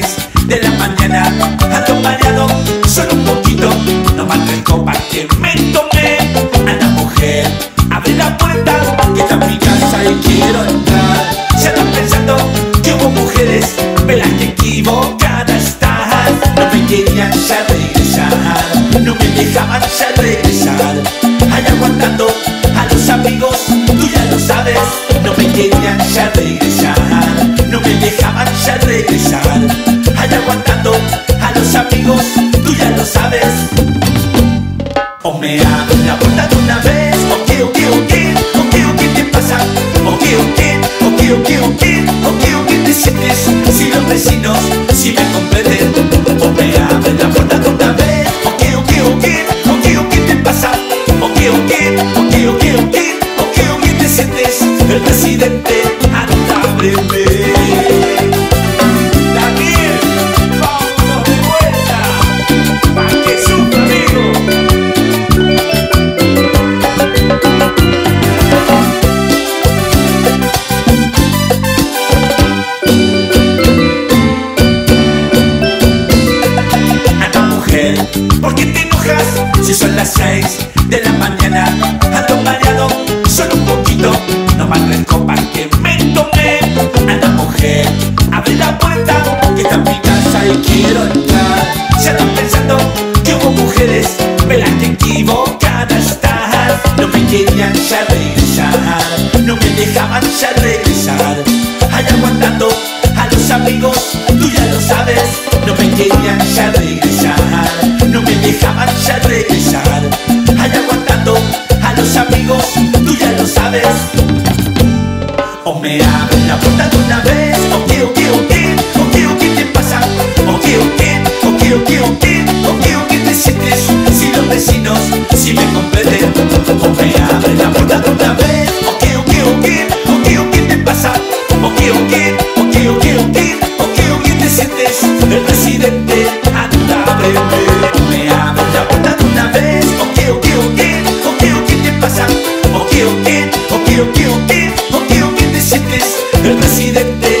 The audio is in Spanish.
de la mañana. Ando mareado, solo un poquito. No más tres copas que me tomé Anda mujer, abre la puerta Que está en mi casa y quiero entrar. Ya están pensando que hubo mujeres Velas que equivocada estás No me querían ya regresar No me dejaban ya regresar. Ahí aguantando a los amigos Tú ya lo sabes, no me querían ya regresar. Sabes O me abren la puerta de una vez O qué, o qué, o qué O qué, o qué te pasa O qué, o qué O qué, o qué, o qué O qué, o qué te sientes Si los vecinos si me comprenden O me abren la puerta de una vez O qué, o qué, o qué O qué, o qué te pasa O qué, o qué O qué, o qué, o qué O qué, o qué te sientes El presidente notablemente Daniel, mujer, ¿por qué te enojas? Si son las seis de la mañana Ando mareado, solo un poquito No más tres copas que me tomé Anda mujer, abre la puerta Que está en mi casa y quiero entrar. Ya están pensando que hubo mujeres Verás que equivocada estás No me querían ya regresar No me dejaban ya regresar. Allá aguantando a los amigos Tú ya lo sabes No me querían ya regresar dejaban ya regresar. Allá aguantando a los amigos, tú ya lo sabes. O me abres la puerta de una vez, o qué, o qué, o qué, o qué, o qué te pasa, o qué, o qué, o qué, o qué, o qué, o qué, o qué te sientes si los vecinos visites el presidente